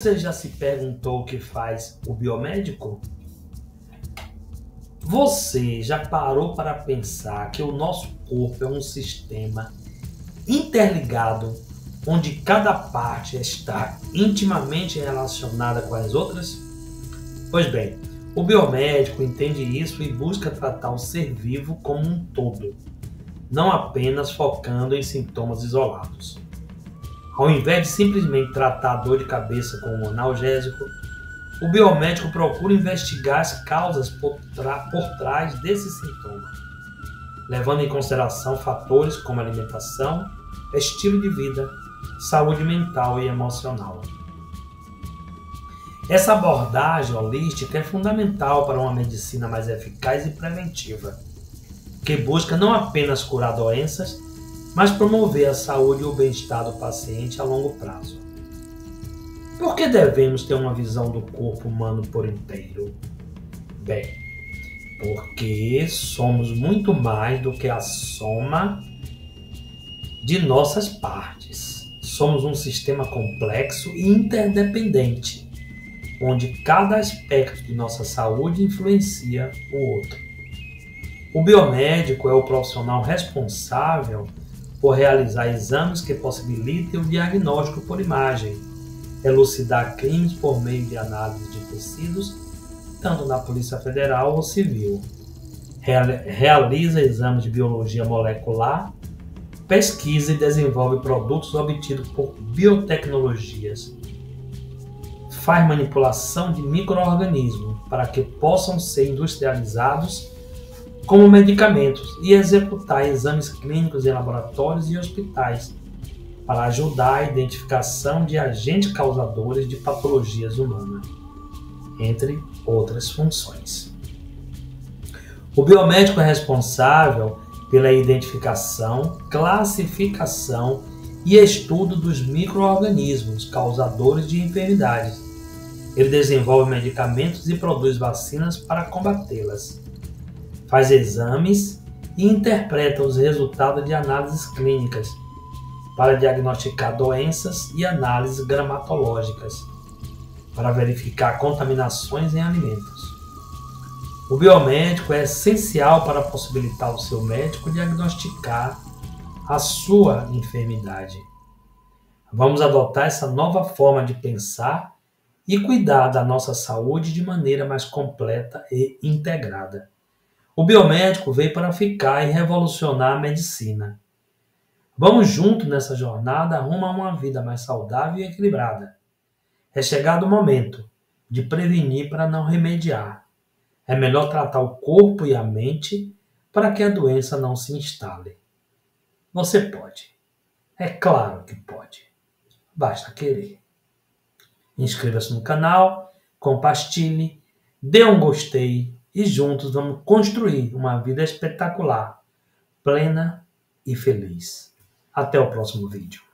Você já se perguntou o que faz o biomédico? Você já parou para pensar que o nosso corpo é um sistema interligado onde cada parte está intimamente relacionada com as outras? Pois bem, o biomédico entende isso e busca tratar o ser vivo como um todo, não apenas focando em sintomas isolados. Ao invés de simplesmente tratar a dor de cabeça com um analgésico, o biomédico procura investigar as causas por, por trás desse sintoma, levando em consideração fatores como alimentação, estilo de vida, saúde mental e emocional. Essa abordagem holística é fundamental para uma medicina mais eficaz e preventiva, que busca não apenas curar doenças, mas promover a saúde e o bem-estar do paciente a longo prazo. Por que devemos ter uma visão do corpo humano por inteiro? Bem, porque somos muito mais do que a soma de nossas partes. Somos um sistema complexo e interdependente, onde cada aspecto de nossa saúde influencia o outro. O biomédico é o profissional responsável por realizar exames que possibilitem o diagnóstico por imagem, elucidar crimes por meio de análise de tecidos, tanto na Polícia Federal ou Civil. Realiza exames de biologia molecular, pesquisa e desenvolve produtos obtidos por biotecnologias. Faz manipulação de microorganismos para que possam ser industrializados como medicamentos e executar exames clínicos em laboratórios e hospitais para ajudar a identificação de agentes causadores de patologias humanas, entre outras funções. O biomédico é responsável pela identificação, classificação e estudo dos microorganismos causadores de enfermidades. Ele desenvolve medicamentos e produz vacinas para combatê-las faz exames e interpreta os resultados de análises clínicas para diagnosticar doenças e análises gramatológicas para verificar contaminações em alimentos. O biomédico é essencial para possibilitar ao seu médico diagnosticar a sua enfermidade. Vamos adotar essa nova forma de pensar e cuidar da nossa saúde de maneira mais completa e integrada. O biomédico veio para ficar e revolucionar a medicina. Vamos junto nessa jornada rumo a uma vida mais saudável e equilibrada. É chegado o momento de prevenir para não remediar. É melhor tratar o corpo e a mente para que a doença não se instale. Você pode. É claro que pode. Basta querer. Inscreva-se no canal, compartilhe, dê um gostei e juntos vamos construir uma vida espetacular, plena e feliz. Até o próximo vídeo.